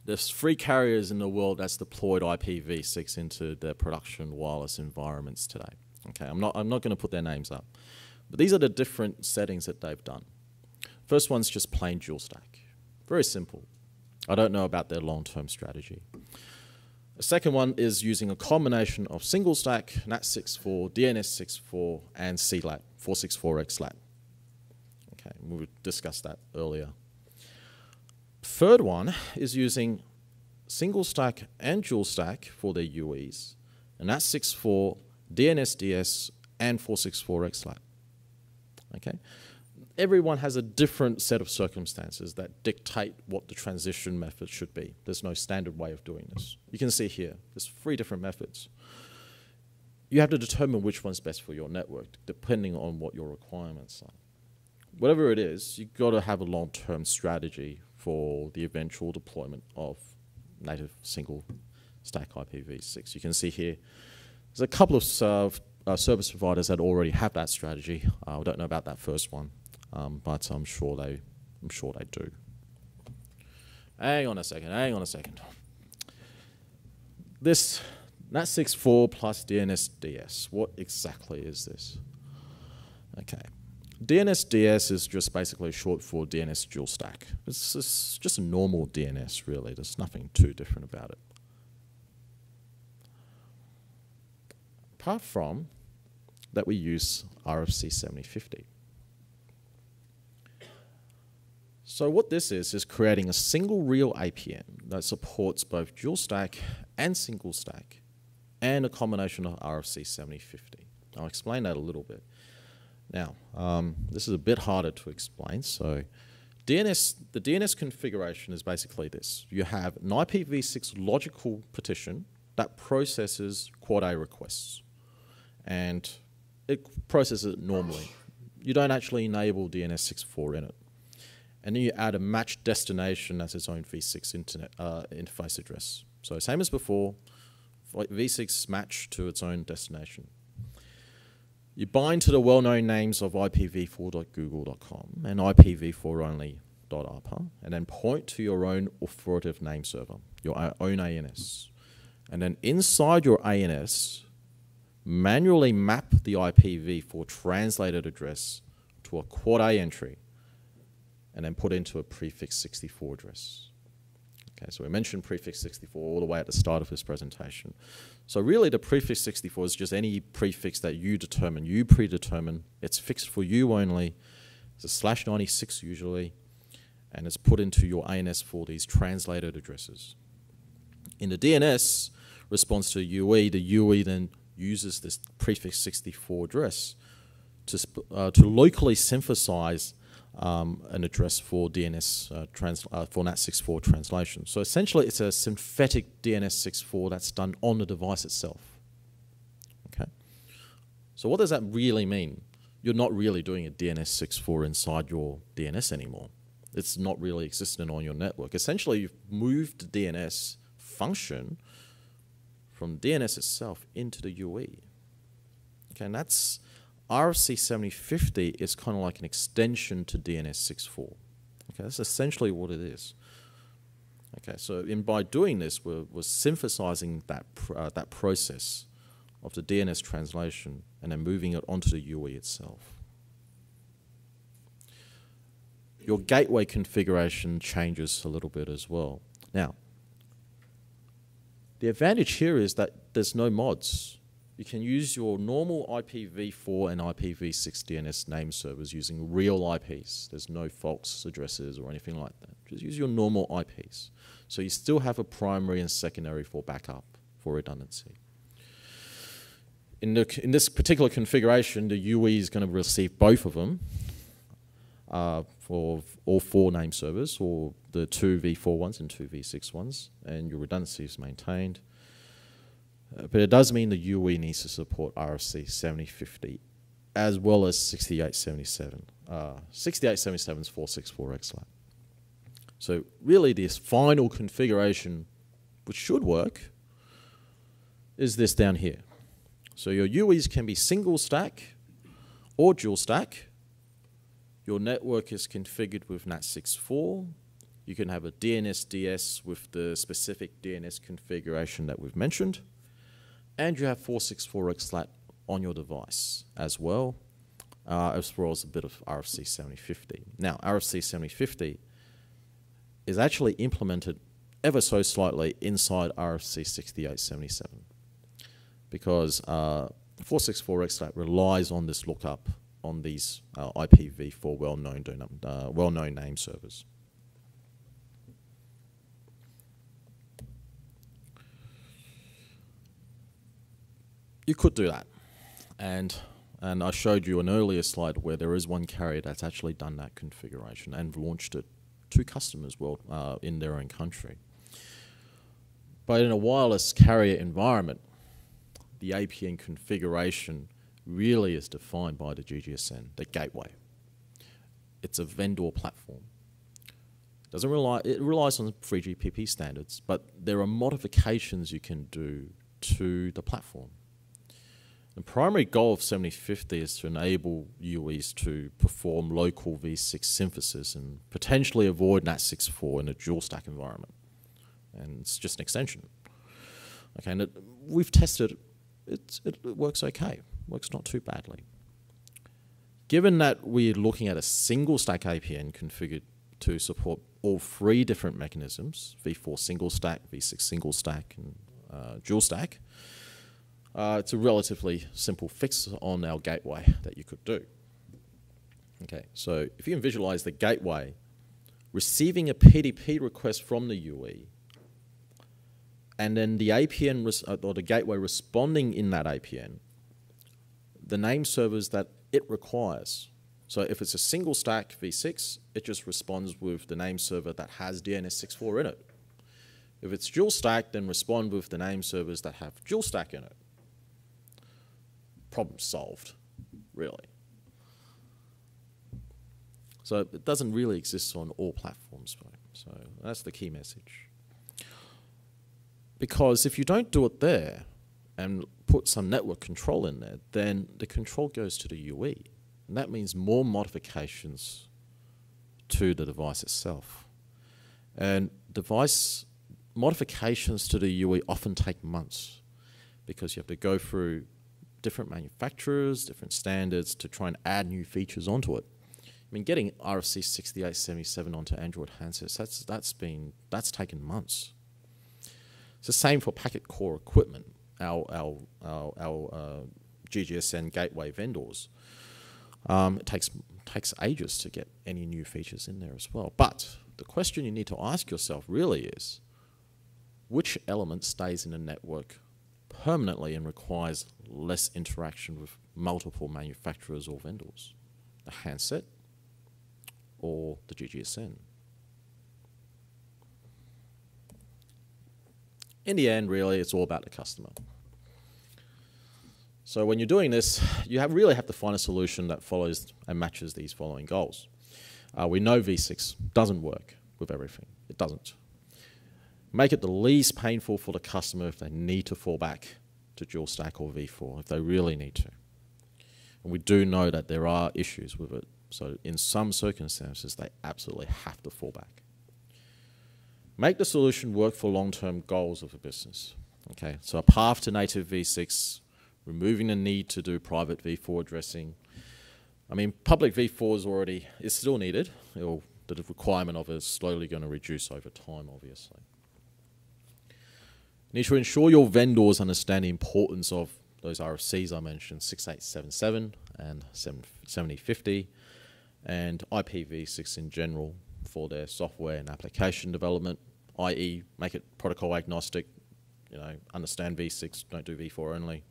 A: There's three carriers in the world that's deployed IPv6 into their production wireless environments today. Okay, I'm not, I'm not going to put their names up. But these are the different settings that they've done. First one's just plain dual stack. Very simple. I don't know about their long-term strategy. The second one is using a combination of single stack, NAT64, DNS64, and CLAT, 464X LAT. Okay, we discussed that earlier. Third one is using single stack and dual stack for their UEs, and that's 6.4, DNSDS, and 464 XLAT. Okay? Everyone has a different set of circumstances that dictate what the transition method should be. There's no standard way of doing this. You can see here, there's three different methods. You have to determine which one's best for your network, depending on what your requirements are. Whatever it is, you've got to have a long-term strategy for the eventual deployment of native single stack IPv6. You can see here, there's a couple of uh, uh, service providers that already have that strategy. Uh, I don't know about that first one, um, but I'm sure they, I'm sure they do. Hang on a second. Hang on a second. This NAT64 plus DNSDS. What exactly is this? Okay. DNSDS is just basically short for DNS dual stack. It's, it's just a normal DNS, really. There's nothing too different about it. Apart from that we use RFC 7050. So what this is, is creating a single real APN that supports both dual stack and single stack and a combination of RFC 7050. I'll explain that a little bit. Now, um, this is a bit harder to explain. So, DNS, the DNS configuration is basically this. You have an IPv6 logical partition that processes quad A requests. And it processes it normally. You don't actually enable DNS64 in it. And then you add a matched destination as its own v6 internet uh, interface address. So same as before, v6 match to its own destination. You bind to the well-known names of ipv4.google.com and ipv4only.arpa, and then point to your own authoritative name server, your own ANS. And then inside your ANS, manually map the IPv4 translated address to a quad A entry, and then put into a prefix 64 address. Okay, so we mentioned prefix 64 all the way at the start of this presentation. So really the prefix 64 is just any prefix that you determine, you predetermine. It's fixed for you only. It's a slash 96 usually, and it's put into your ANS for these translated addresses. In the DNS response to UE, the UE then uses this prefix 64 address to, uh, to locally synthesize um, an address for DNS uh, trans, uh, for NAT64 translation. So essentially, it's a synthetic DNS64 that's done on the device itself. Okay. So what does that really mean? You're not really doing a DNS64 inside your DNS anymore. It's not really existent on your network. Essentially, you've moved the DNS function from DNS itself into the UE. Okay, and that's RFC 7050 is kind of like an extension to DNS64. Okay, that's essentially what it is. Okay, so in by doing this, we're, we're synthesizing that, uh, that process of the DNS translation and then moving it onto the UE itself. Your gateway configuration changes a little bit as well. Now, the advantage here is that there's no mods you can use your normal IPv4 and IPv6 DNS name servers using real IPs. There's no false addresses or anything like that. Just use your normal IPs. So you still have a primary and secondary for backup for redundancy. In, the, in this particular configuration, the UE is going to receive both of them uh, for all four name servers, or the two v4 ones and two v6 ones, and your redundancy is maintained. Uh, but it does mean the UE needs to support RFC 7050 as well as 6877. Uh, 6877 is 464 XLAT. So really this final configuration, which should work, is this down here. So your UEs can be single stack or dual stack. Your network is configured with NAT64. You can have a DNS DS with the specific DNS configuration that we've mentioned and you have 464 XLAT on your device as well, uh, as well as a bit of RFC 7050. Now, RFC 7050 is actually implemented ever so slightly inside RFC 6877 because uh, 464 XLAT relies on this lookup on these uh, IPv4 well-known uh, well-known name servers. You could do that. And, and I showed you an earlier slide where there is one carrier that's actually done that configuration and launched it to customers world, uh, in their own country. But in a wireless carrier environment, the APN configuration really is defined by the GGSN, the gateway. It's a vendor platform. Doesn't rely, it relies on 3GPP standards, but there are modifications you can do to the platform. The primary goal of 7050 is to enable UEs to perform local V6 synthesis and potentially avoid NAT64 in a dual stack environment. And it's just an extension. Okay, and it, we've tested it, it, it works okay, works not too badly. Given that we're looking at a single stack APN configured to support all three different mechanisms, V4 single stack, V6 single stack, and uh, dual stack, uh, it's a relatively simple fix on our gateway that you could do. Okay, so if you can visualize the gateway receiving a PDP request from the UE, and then the APN uh, or the gateway responding in that APN, the name servers that it requires. So if it's a single stack v6, it just responds with the name server that has DNS64 in it. If it's dual stack, then respond with the name servers that have dual stack in it problem solved, really. So it doesn't really exist on all platforms. So that's the key message. Because if you don't do it there and put some network control in there, then the control goes to the UE. And that means more modifications to the device itself. And device modifications to the UE often take months because you have to go through different manufacturers, different standards to try and add new features onto it. I mean, getting RFC 6877 onto Android handsets, that's, that's been, that's taken months. It's the same for packet core equipment, our, our, our, our uh, GGSN gateway vendors. Um, it takes, takes ages to get any new features in there as well. But the question you need to ask yourself really is, which element stays in a network permanently and requires less interaction with multiple manufacturers or vendors? The handset or the GGSN? In the end, really, it's all about the customer. So when you're doing this, you have really have to find a solution that follows and matches these following goals. Uh, we know V6 doesn't work with everything. It doesn't make it the least painful for the customer if they need to fall back to dual stack or v4, if they really need to. And we do know that there are issues with it. So in some circumstances, they absolutely have to fall back. Make the solution work for long-term goals of a business. Okay, so a path to native v6, removing the need to do private v4 addressing. I mean, public v4 is already, is still needed. It'll, the requirement of it is slowly going to reduce over time, obviously. Need to ensure your vendors understand the importance of those RFCs I mentioned, 6877 and 7050, and IPv6 in general for their software and application development, i.e. make it protocol agnostic, you know, understand v6, don't do v4 only.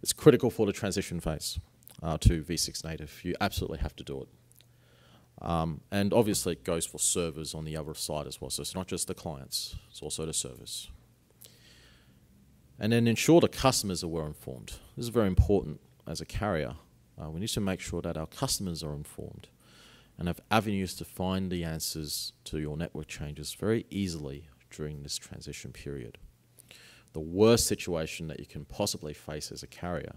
A: It's critical for the transition phase uh, to v6 native. You absolutely have to do it. Um, and obviously it goes for servers on the other side as well. So it's not just the clients, it's also the servers and then ensure the customers are well informed. This is very important as a carrier. Uh, we need to make sure that our customers are informed and have avenues to find the answers to your network changes very easily during this transition period. The worst situation that you can possibly face as a carrier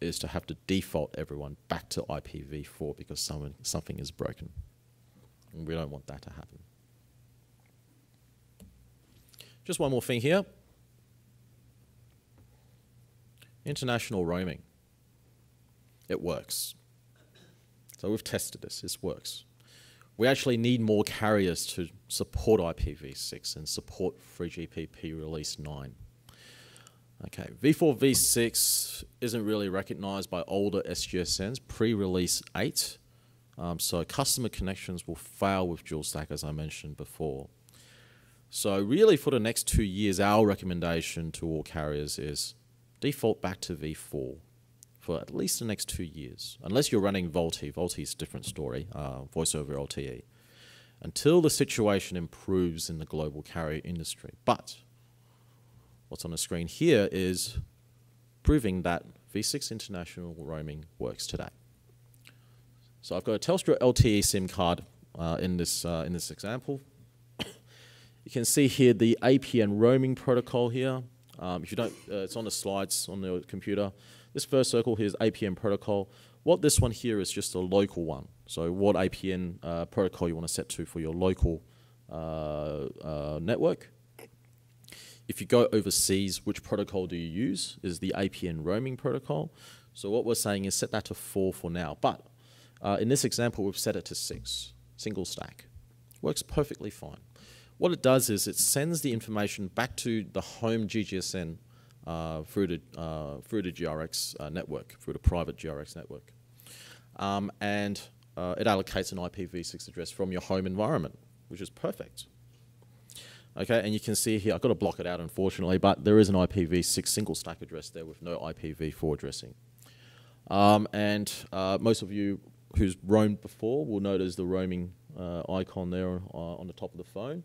A: is to have to default everyone back to IPv4 because someone, something is broken. And we don't want that to happen. Just one more thing here. International roaming. It works. So we've tested this, this works. We actually need more carriers to support IPv6 and support 3GPP release 9. Okay, v4 v6 isn't really recognized by older SGSNs pre-release 8, um, so customer connections will fail with dual stack as I mentioned before. So really for the next two years, our recommendation to all carriers is default back to v4 for at least the next two years, unless you're running VoLTE. VoLTE is a different story, uh, voice over LTE, until the situation improves in the global carrier industry. But what's on the screen here is proving that V6 international roaming works today. So I've got a Telstra LTE SIM card uh, in, this, uh, in this example. you can see here the APN roaming protocol here. Um, if you don't, uh, it's on the slides on the computer. This first circle here is APN protocol. What this one here is just a local one. So what APN uh, protocol you want to set to for your local uh, uh, network. If you go overseas, which protocol do you use? Is the APN roaming protocol. So what we're saying is set that to four for now. But uh, in this example, we've set it to six, single stack. Works perfectly fine. What it does is it sends the information back to the home GGSN uh, through the uh, through the GRX uh, network, through the private GRX network, um, and uh, it allocates an IPv6 address from your home environment, which is perfect. Okay, and you can see here, I've got to block it out unfortunately, but there is an IPv6 single stack address there with no IPv4 addressing. Um, and uh, most of you who's roamed before will notice the roaming uh, icon there on the top of the phone.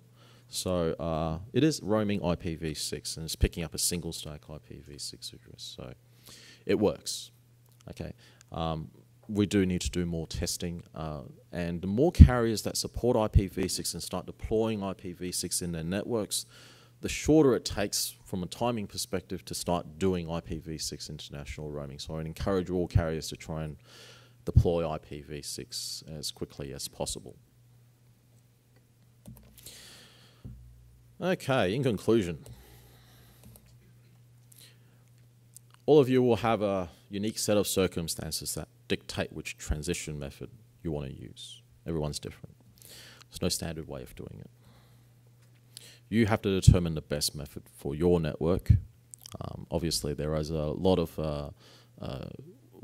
A: So uh, it is roaming IPv6 and it's picking up a single stack IPv6 address. So it works. Okay. Um, we do need to do more testing, uh, and the more carriers that support IPv6 and start deploying IPv6 in their networks, the shorter it takes from a timing perspective to start doing IPv6 international roaming. So I encourage all carriers to try and deploy IPv6 as quickly as possible. Okay, in conclusion, all of you will have a unique set of circumstances that dictate which transition method you want to use. Everyone's different. There's no standard way of doing it. You have to determine the best method for your network. Um, obviously, there is a lot of uh, uh,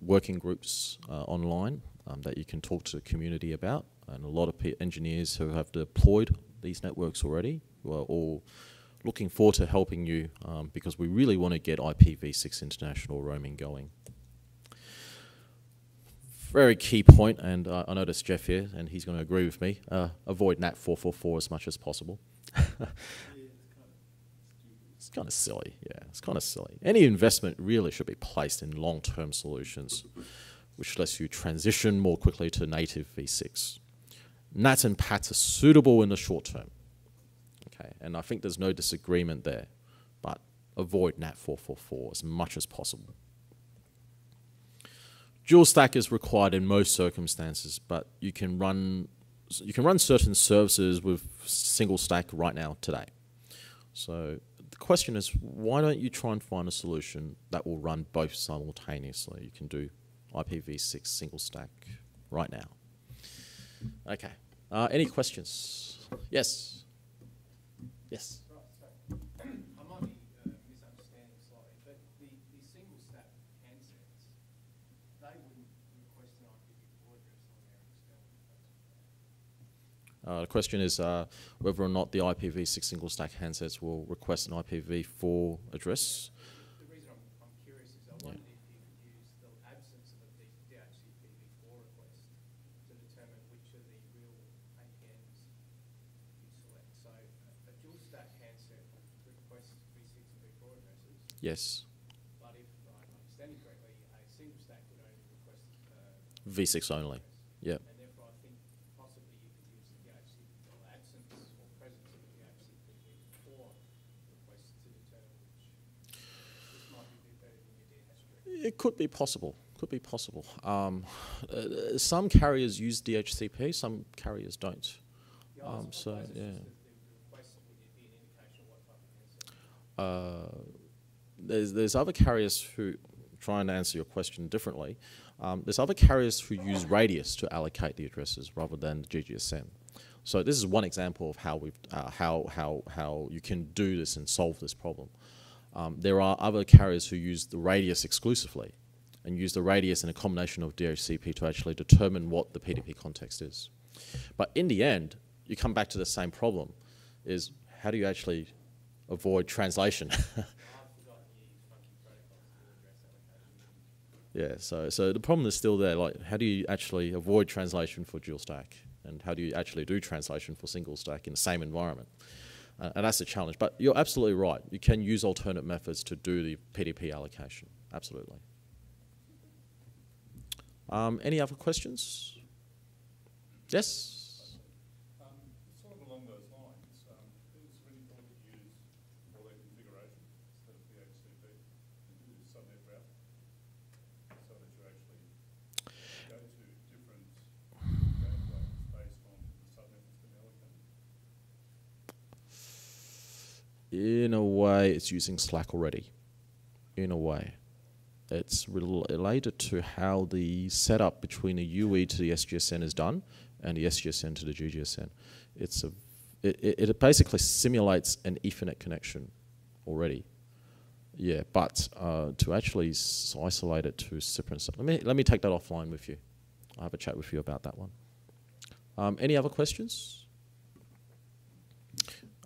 A: working groups uh, online um, that you can talk to the community about, and a lot of engineers who have deployed these networks already who are all looking forward to helping you um, because we really want to get IPv6 international roaming going. Very key point, and uh, I noticed Geoff here, and he's going to agree with me. Uh, avoid NAT 444 as much as possible. it's kind of silly, yeah, it's kind of silly. Any investment really should be placed in long-term solutions, which lets you transition more quickly to native v6. NAT and PATs are suitable in the short term Okay, and I think there's no disagreement there, but avoid NAT 444 as much as possible. Dual stack is required in most circumstances, but you can run you can run certain services with single stack right now today. So the question is, why don't you try and find a solution that will run both simultaneously? You can do IPv6 single stack right now. Okay. Uh, any questions? Yes. Yes.
B: Right, so I might be misunderstanding slightly, but the, the single stack handsets, they wouldn't request an IPv4 address on their external
A: Uh, the question is uh, whether or not the IPv6 single stack handsets will request an IPv4 address.
B: The reason I'm, I'm curious is I wondered if you could use the absence of a D- DHCPv4 request to determine which of the real APNs you select. So uh, a dual stack handset requests V6 and V4 addresses,
A: Yes,
B: but if I'm understanding correctly, a single stack would only request uh,
A: v6 only. Yep.
B: And therefore, I think possibly you could use the or absence or presence of a DHCPv4 request to determine which, which might be better than your DHCP.
A: It could be possible. Could be possible. Um, uh, some carriers use DHCP, some carriers don't. Um, so, yeah.
B: just that the, the request would be an indication of what type of handset.
A: Uh, there's, there's other carriers who, trying to answer your question differently, um, there's other carriers who use Radius to allocate the addresses rather than the GGSN. So this is one example of how we've uh, how how how you can do this and solve this problem. Um, there are other carriers who use the radius exclusively, and use the radius in a combination of DHCP to actually determine what the PDP context is. But in the end, you come back to the same problem: is how do you actually avoid translation?
B: I've forgotten the funky protocols.
A: Yeah, so so the problem is still there. Like, how do you actually avoid translation for dual stack, and how do you actually do translation for single stack in the same environment? Uh, and that's the challenge. But you're absolutely right. You can use alternate methods to do the PDP allocation. Absolutely. Um, any other questions? Yes.
C: Um, sort of along those lines, um, is there any point to use for their configuration instead of DHCP and do subnet route so that you actually go to different gateways based on the subnet that's been allocated?
A: In a way, it's using SLAAC already. In a way. It's related to how the setup between the UE to the SGSN is done and the SGSN to the GGSN. It's a, it, it basically simulates an Ethernet connection already. Yeah, but uh, to actually isolate it to separate stuff. Let me, let me take that offline with you. I'll have a chat with you about that one. Um, any other questions?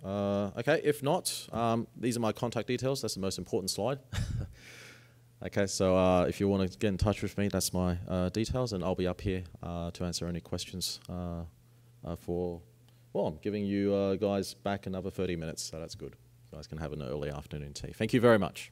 A: Uh, okay, if not, um, these are my contact details. That's the most important slide. okay, so uh, if you want to get in touch with me, that's my uh, details, and I'll be up here uh, to answer any questions uh, for. Well, I'm giving you guys back another 30 minutes, so that's good. You guys can have an early afternoon tea. Thank you very much.